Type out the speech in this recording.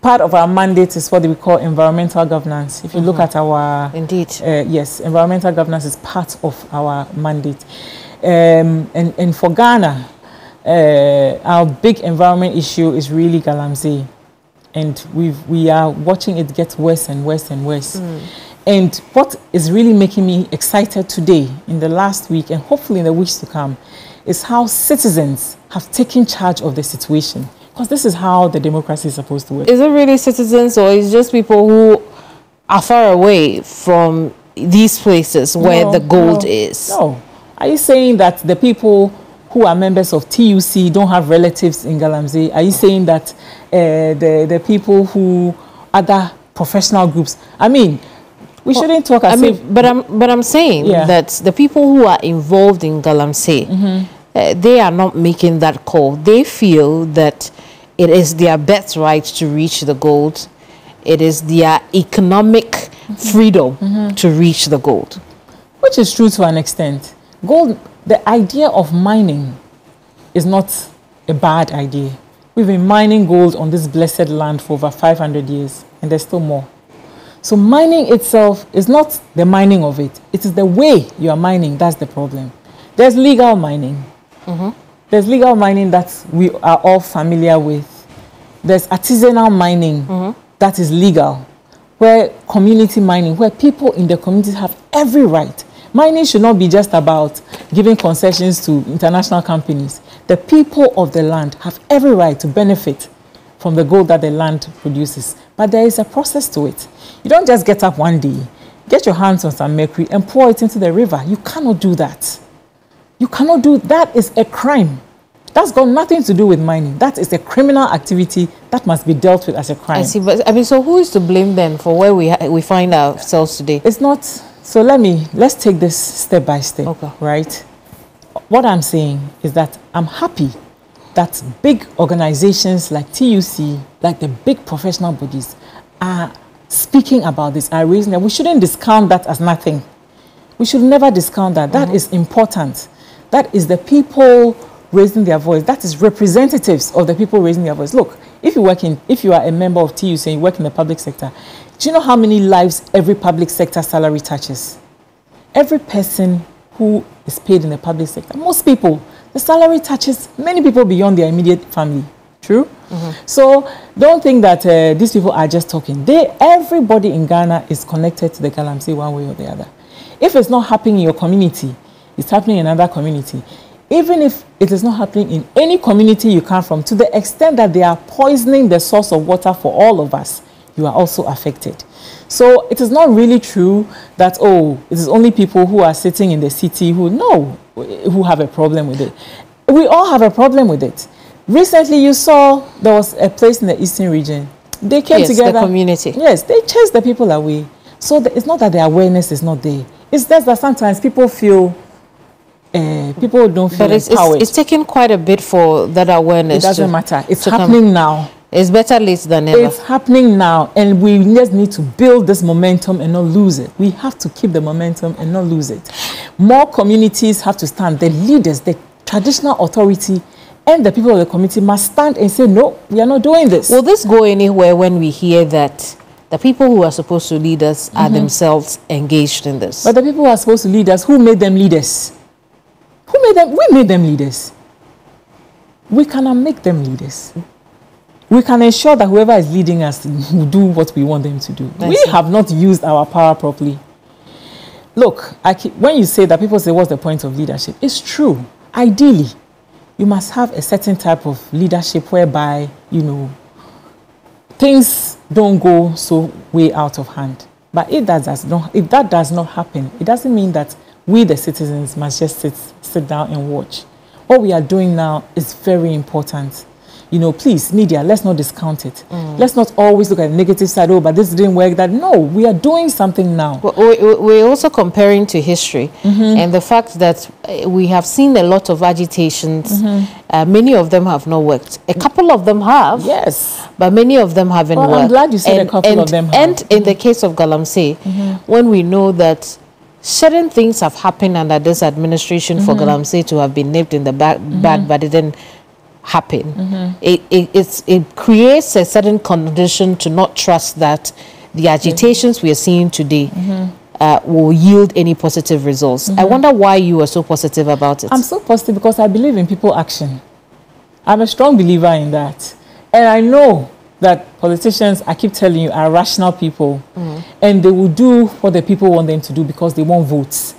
part of our mandate is what we call environmental governance. If you look at our Indeed. uh, yes, environmental governance is part of our mandate. Um, and, and for Ghana, uh, our big environment issue is really Galamsey. And we've, we are watching it get worse and worse and worse. And what is really making me excited today, in the last week, and hopefully in the weeks to come, is how citizens have taken charge of the situation. Because this is how the democracy is supposed to work. Is it really citizens or is just people who are far away from these places where No, the gold no, is? No. Are you saying that the people who are members of TUC don't have relatives in Galamsey? Are you saying that uh, the, the people who, are other professional groups? I mean, we shouldn't talk I mean, if. but I'm but I'm saying Yeah. that the people who are involved in Galamsey, uh, they are not making that call. They feel that it is their birthright to reach the gold. It is their economic freedom to reach the gold. Which is true to an extent. Gold, the idea of mining is not a bad idea. We've been mining gold on this blessed land for over 500 years, and there's still more. So, mining itself is not the mining of it, it is the way you are mining that's the problem. There's legal mining. Mm-hmm. There's legal mining that we are all familiar with. There's artisanal mining mm-hmm. that is legal, where community mining, where people in the community have every right. Mining should not be just about giving concessions to international companies. The people of the land have every right to benefit from the gold that the land produces. But there is a process to it. You don't just get up one day, get your hands on some mercury and pour it into the river. You cannot do that. You cannot do that is a crime. That's got nothing to do with mining. That is a criminal activity that must be dealt with as a crime. I see, but I mean, so who is to blame then for where we ha- we find ourselves today? It's not so let me let's take this step by step. Okay. Right? What I'm saying is that I'm happy that big organizations like TUC, like the big professional bodies, are speaking about this, are raising that. We shouldn't discount that as nothing. We should never discount that. That mm-hmm. is important. That is the people raising their voice. That is representatives of the people raising their voice. Look, if you work in, if you are a member of TUC and you work in the public sector, do you know how many lives every public sector salary touches? Every person who is paid in the public sector, most people, the salary touches many people beyond their immediate family. True. So don't think that uh, these people are just talking. They, everybody in Ghana is connected to the Galamsey one way or the other. If it's not happening in your community, it's happening in another community. Even if it is not happening in any community you come from, to the extent that they are poisoning the source of water for all of us, you are also affected. So it is not really true that, oh, it is only people who are sitting in the city who know, who have a problem with it. We all have a problem with it. Recently, you saw there was a place in the eastern region. They came Yes, the together. community. Yes, they chased the people away. So the, it's not that the awareness is not there. It's just that sometimes people feel, uh, people don't feel But it's, it's, empowered. it's taken quite a bit for that awareness. it doesn't to, matter. It's to come. happening now. It's better late than never. It's happening now, and we just need to build this momentum and not lose it. We have to keep the momentum and not lose it. More communities have to stand. The leaders, the traditional authority, and the people of the community must stand and say, no, we are not doing this. Will this go anywhere when we hear that the people who are supposed to lead us are themselves engaged in this? but the people who are supposed to lead us, who made them leaders? Who made them? We made them leaders. We cannot make them leaders. We can ensure that whoever is leading us will do what we want them to do. I we see. have not used our power properly. Look, I keep, when you say that people say, what's the point of leadership? It's true. Ideally, you must have a certain type of leadership whereby, you know, things don't go so way out of hand. But if that does not, if that does not happen, it doesn't mean that we, the citizens, must just sit, sit down and watch. What we are doing now is very important. You know, please, media, let's not discount it. Let's not always look at the negative side. Oh, but this didn't work. That no, we are doing something now. Well, we- we- We're also comparing to history Mm-hmm. and the fact that uh, we have seen a lot of agitations. Mm-hmm. Uh, many of them have not worked. A couple of them have. Yes. But many of them haven't Well, I'm glad you said a couple and, of them have. And in the case of Galamsey, when we know that certain things have happened under this administration for mm-hmm. Galamsey to have been nipped in the back, mm-hmm. bud, but it didn't happen. Mm-hmm. It, it, it's, it creates a certain condition to not trust that the agitations we are seeing today uh, will yield any positive results. I wonder why you are so positive about it. I'm so positive because I believe in people action. I'm a strong believer in that. And I know that politicians, I keep telling you, are rational people. Mm. And they will do what the people want them to do because they want votes.